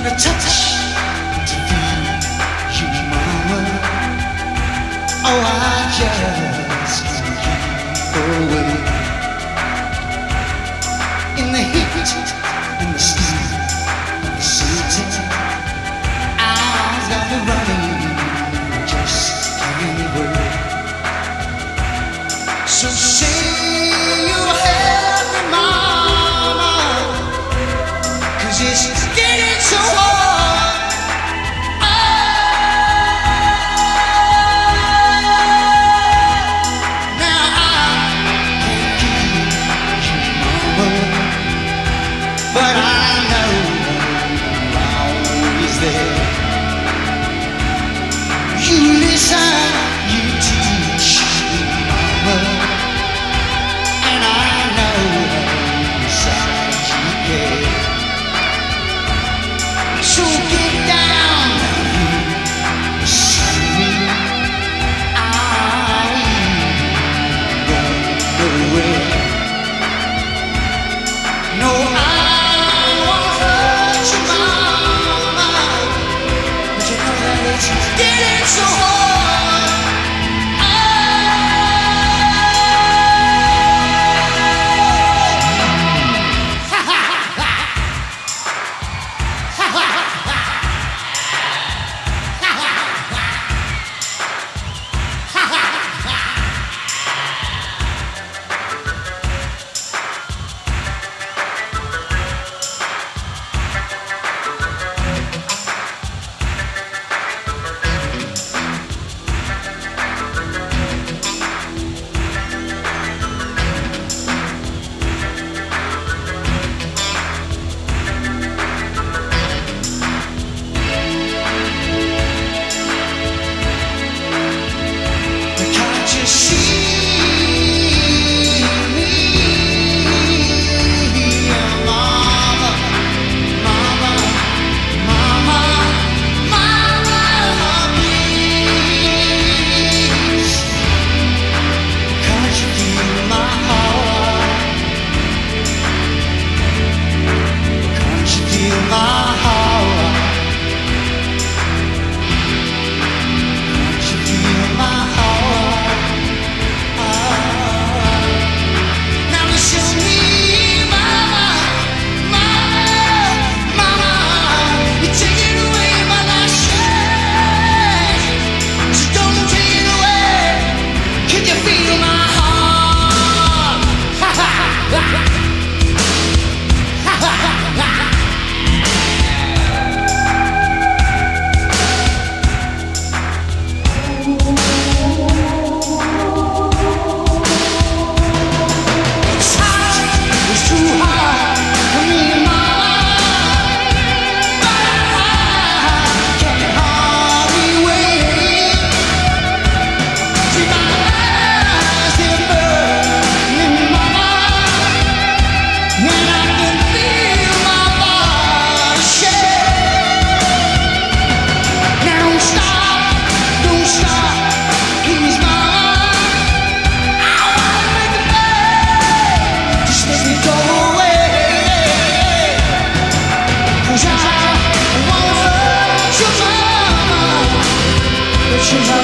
from the touch to feel you, mama. Oh, I just can't get away. In the heat, in the steam, in the city, I've got the running, just can't wait. So.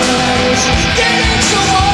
Get into